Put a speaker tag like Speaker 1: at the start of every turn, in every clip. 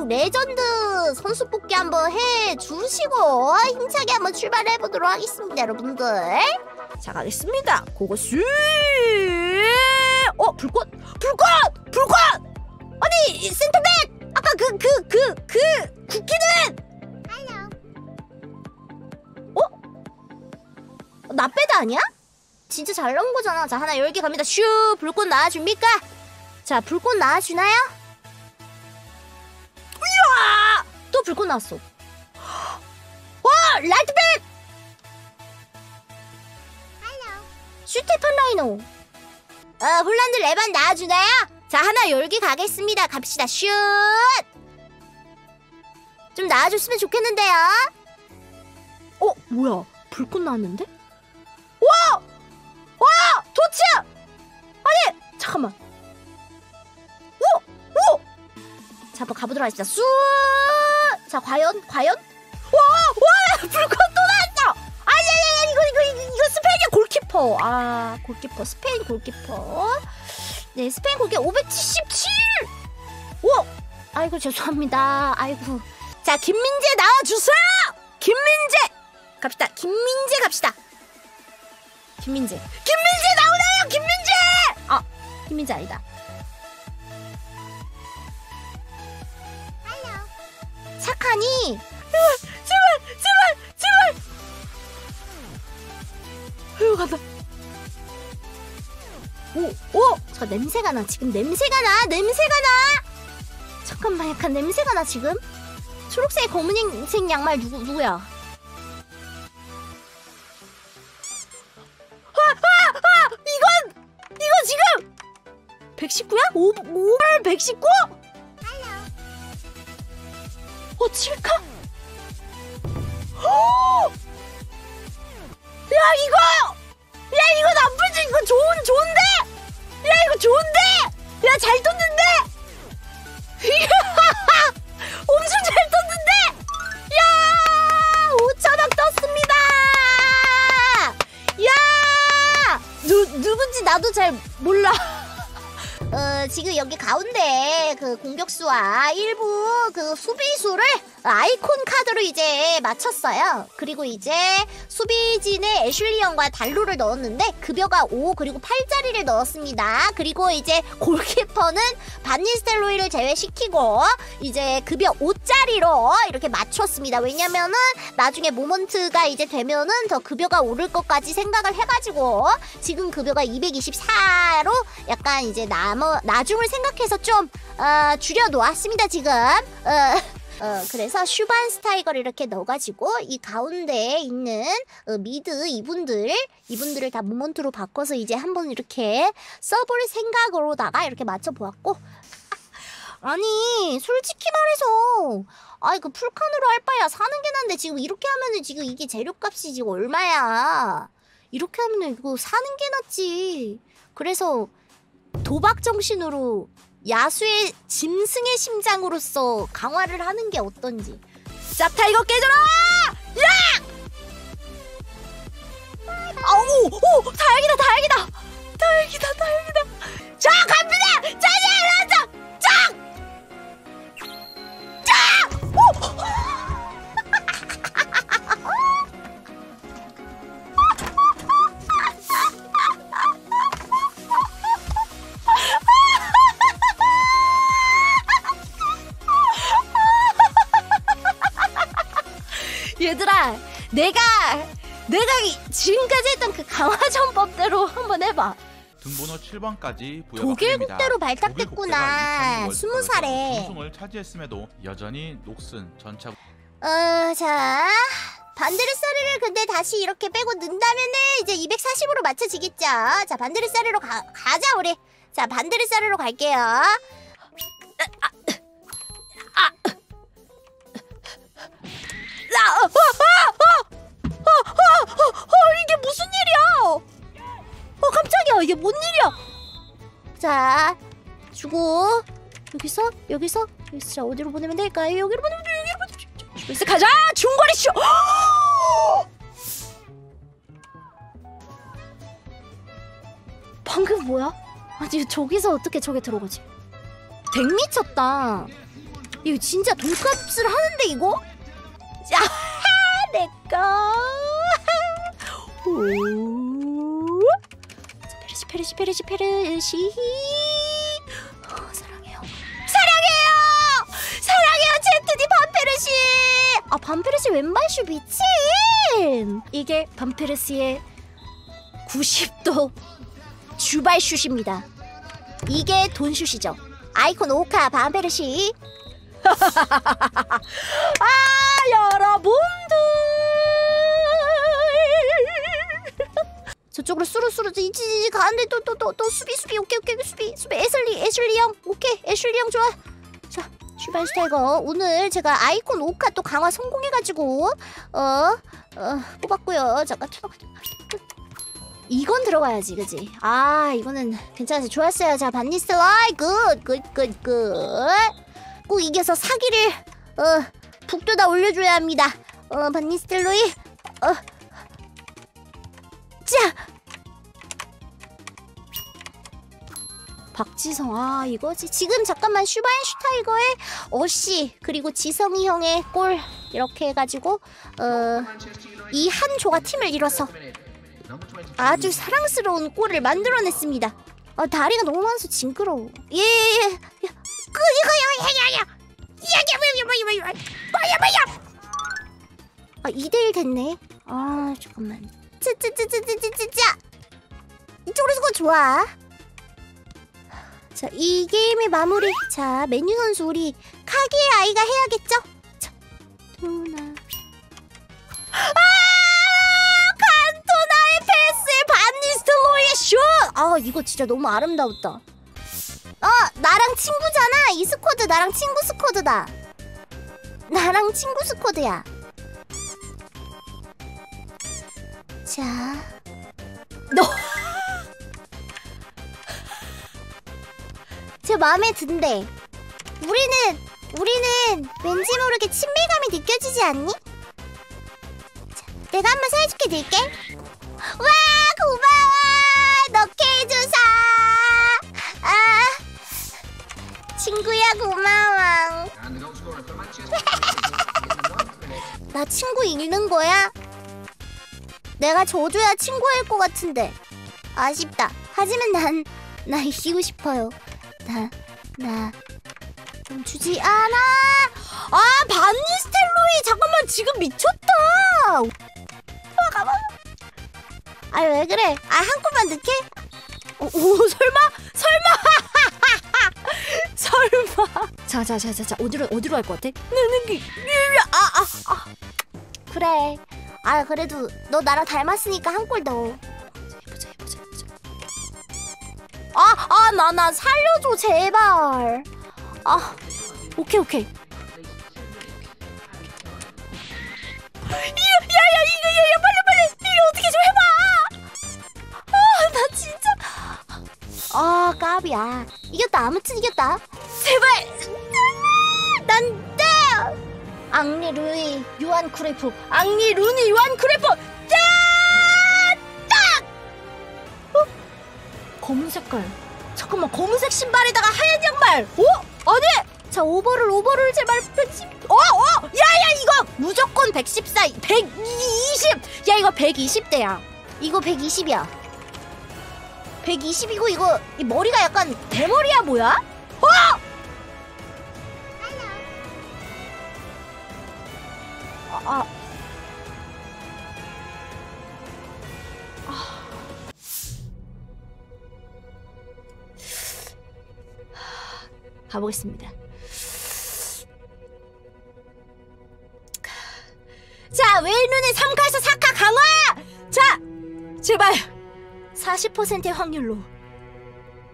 Speaker 1: 킹 레전드 선수 뽑기 한번 해 주시고 힘차게 한번 출발해 보도록 하겠습니다, 여러분들. 자 가겠습니다. go go 슛. 어 불꽃 불꽃 불꽃. 아니 센터백 아까 그 그 그 그 쿠키는 어? 나 빼다 아니야? 진짜 잘 나온 거잖아. 자 하나 열개 갑니다. 슛 불꽃 나와줍니까? 자 불꽃 나와주나요? 불꽃 나왔어. 와 라이트백. 슈테판 라이너. 어 홀란드 레반 나와주나요? 자 하나 열개 가겠습니다. 갑시다 슛. 좀 나와줬으면 좋겠는데요. 어 뭐야 불꽃 나왔는데? 와! 와! 도치! 아니 잠깐만. 오! 오! 자 한번 가보도록 하겠습니다. 쑥! 자 과연 과연? 와! 와! 불꽃 또 나왔어! 아니 아니 아니 이거 이거 이거, 이거 스페인의 골키퍼. 아 골키퍼 스페인 골키퍼. 네 스페인 골키퍼 577. 오! 아이고 죄송합니다. 아이고. 자 김민재 나와주세요. 김민재 갑시다. 김민재 갑시다. 김민재. 김민재 나오나요? 김민재! 아, 김민재 아니다. 착하니. 제발, 제발, 제발, 제발. 아유, 간다. 오, 오! 저 냄새가 나. 지금 냄새가 나. 냄새가 나. 잠깐만, 약간 냄새가 나, 지금. 초록색 검은색 양말 누구, 누구야? 이건 이거 지금 119야? 5 5발 119? 어, 칠카? 오! 야, 이거! 야, 이거 나쁘지? 이거 좋은, 좋은데? 야, 이거 좋은데? 야, 잘 떴는데? 엄청 잘 떴는데? 야! 5천원 떴습니다! 야! 누, 누군지 나도 잘 몰라. 어, 지금 여기 가운데 그 공격수와 일부 그 수비수를 아이콘 카드로 이제 맞췄어요. 그리고 이제 수비진의 애슐리 형과 달로를 넣었는데 급여가 5 그리고 8짜리를 넣었습니다. 그리고 이제 골키퍼는 반니스텔로이를 제외시키고 이제 급여 5짜리로 이렇게 맞췄습니다. 왜냐면은 나중에 moment가 이제 되면은 더 급여가 오를 것까지 생각을 해가지고 지금 급여가 224로 약간 이제 남어 나중을 생각해서 좀 어, 줄여 놓았습니다 지금. 어. 어, 그래서 슈바인슈타이거를 이렇게 넣어가지고 이 가운데에 있는 어, 미드 이분들 이분들을 다 moment로 바꿔서 이제 한번 이렇게 써볼 생각으로다가 이렇게 맞춰보았고. 아니 솔직히 말해서 아 이거 풀칸으로 할 바야. 사는 게 난데 지금 이렇게 하면은 지금 이게 재료값이 지금 얼마야? 이렇게 하면은 이거 사는 게 낫지. 그래서 도박 정신으로 야수의 짐승의 심장으로서 강화를 하는 게 어떤지. 자 타 이거 깨져라! 야! 아우 오 다행이다 다행이다. 다행이다 다행이다. 자 갑니다 내가 내가 이- 지금까지 했던 그 강화전법대로 한번 해봐
Speaker 2: 등번호 7번까지 부여가
Speaker 1: 독일
Speaker 2: 됩니다.
Speaker 1: 국대로
Speaker 2: 독일
Speaker 1: 발탁됐구나.
Speaker 2: 국대가 2006
Speaker 1: 스무
Speaker 2: 월드컵에서
Speaker 1: 살에.
Speaker 2: 우승을 차지했음에도 여전히 녹슨 전차
Speaker 1: 어, 자. 반드르사리를 근데 다시 이렇게 빼고 넣는다면은 이제 240으로 맞춰지겠죠. 자, 반드르사리로 가, 가자, 우리. 자, 반드르사리로 갈게요. 아, 나, 여기서, 여기서, 여기서, 자, 어디로 보내면 될까요? 여기로 보내면 돼, 여기로 보내면 돼. 글쎄 가자 중거리 쇼 방금 뭐야? 아니 저기서 어떻게 저게 들어가지? 댕 미쳤다 이거 진짜 돈값을 하는데 이거? 자, 내꺼. 오. 자, 페르시 페르시 페르시 페르시. 아 반페르시 왼발슛 미친. 이게 반페르시의 90도 주발슛입니다. 이게 돈슛이죠. 아이콘 오카 반페르시. 아 여러분들 저쪽으로 수루수루 지지지 가는데 또 또 또 또 수비 수비 오케이 오케이 수비 수비 애슐리 애슐리 형 오케이 애슐리 형 좋아 자 슈발스타이거. 오늘 제가 아이콘 오카 또 강화 성공해가지고 어 어 뽑았고요. 잠깐 이건 들어가야지 그지? 아 이거는 괜찮았어 좋았어요. 자 반니스라이 굿굿굿굿꼭 이겨서 사기를 어 북돋아 올려줘야 합니다. 어 반니스텔로이. 어. 자! 박지성 아 이거지 지금 잠깐만 슈바인슈타이거의 어씨 그리고 지성이 형의 골 이렇게 해가지고 어 이 한 조가 팀을 이뤄서 아주 사랑스러운 골을 만들어냈습니다. 아 다리가 너무 많아서 징그러워. 예예예. 그 이거 야야야야 야야야야야야야 야야야야. 아 2대1 됐네. 아 잠깐만. 쯔쯔쯔쯔쯔쯔쯔 이쪽으로 수고 좋아 자 이 게임의 마무리. 자 메뉴 선수 우리 카기의 아이가 해야겠죠? 자 도나. 아 칸토나의 패스에 반니스텔로의 슛 아 이거 진짜 너무 아름다웠다. 어 나랑 친구잖아. 이 스쿼드 나랑 친구 스쿼드다. 나랑 친구 스쿼드야. 자, 너. 제 마음에 든대. 우리는 우리는 왠지 모르게 친밀감이 느껴지지 않니? 자, 내가 한번 사해줄게 들게. 와 고마워. 넣게 해줘서. 아, 친구야 고마워. 나 친구 잃는 거야? 내가 져줘야 친구일 것 같은데 아쉽다. 하지만 난 나 이기고 싶어요. 나나좀 주지 않아. 아 반니스텔로이 잠깐만 지금 미쳤다. 아 가만. 아왜 그래? 아한 골만 넣게? 오, 오 설마 설마 설마. 자자자자자 어디로 어디로 할 것 같아? 나는 그 아아 아, 아. 그래. 아 그래도 너 나랑 닮았으니까 한 골 넣어. 아 아 나 나 살려줘 제발. 아 오케이 오케이. 야야 이거 야 야 빨리 빨리 이거 어떻게 좀 해봐. 아 나 진짜. 아 까비야. 이겼다 아무튼 이겼다. 제발. 난 돼. 앙리 루니 요한 크루이프 앙리 루니 요한 크루이프 검은 색깔 잠깐만 검은색 신발에다가 하얀 양말 어? 아니 자 overall을 overall을 제발 110 어? 어? 야 야 이거 무조건 114 120 야 이거 120대야 이거 120이야 120이고 이거 이 머리가 약간 대머리야 뭐야? 어? 아. 아. 가보겠습니다. 자, 웨일눈의 3카에서 4카 강화! 자, 제발 40%의 확률로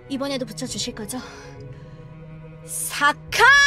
Speaker 1: 이번에도 붙여주실 거죠? 4카!